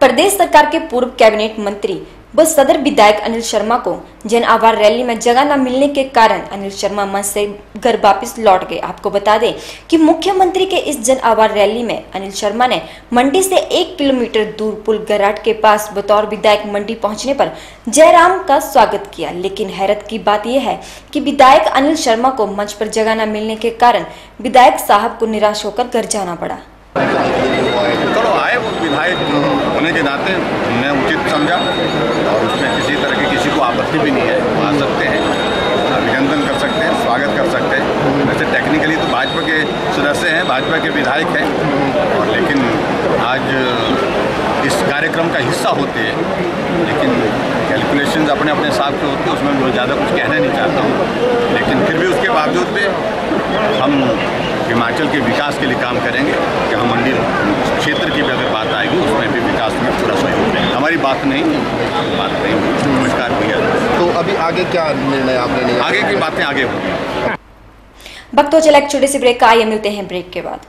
प्रदेश सरकार के पूर्व कैबिनेट मंत्री व सदर विधायक अनिल शर्मा को जन आभार रैली में जगह न मिलने के कारण अनिल शर्मा मंच से घर वापस लौट गए। आपको बता दें कि मुख्यमंत्री के इस जन आभार रैली में अनिल शर्मा ने मंडी से एक किलोमीटर दूर पुल गराट के पास बतौर विधायक मंडी पहुँचने पर जयराम का स्वागत किया। लेकिन हैरत की बात यह है कि विधायक अनिल शर्मा को मंच पर जगह न मिलने के कारण विधायक साहब को निराश होकर घर जाना पड़ा चलो आए वो विधायक नाते हमने उचित समझा और उसमें किसी तरह की किसी को आपत्ति भी नहीं है। आ सकते हैं अभिनंदन कर सकते हैं, स्वागत कर सकते हैं। वैसे टेक्निकली तो भाजपा के सदस्य हैं, भाजपा के विधायक हैं, और लेकिन आज इस कार्यक्रम का हिस्सा होते हैं। लेकिन कैलकुलेशन अपने अपने हिसाब से होते हैं, उसमें मैं ज़्यादा कुछ कहना नहीं चाहता हूँ। लेकिन फिर भी उसके बावजूद भी हम हिमाचल के विकास के लिए काम करेंगे, कि हम मंडी क्षेत्र की भी अगर बात आएगी उसमें भी विकास में पूरा सहयोग देंगे हमारी बात नहीं बात नहीं नमस्कार भैया तो अभी आगे क्या निर्णय आपने लिया? आगे की बातें आगे होगी। वक्त हो चला एक छोटे से ब्रेक का आइए मिलते हैं ब्रेक के बाद।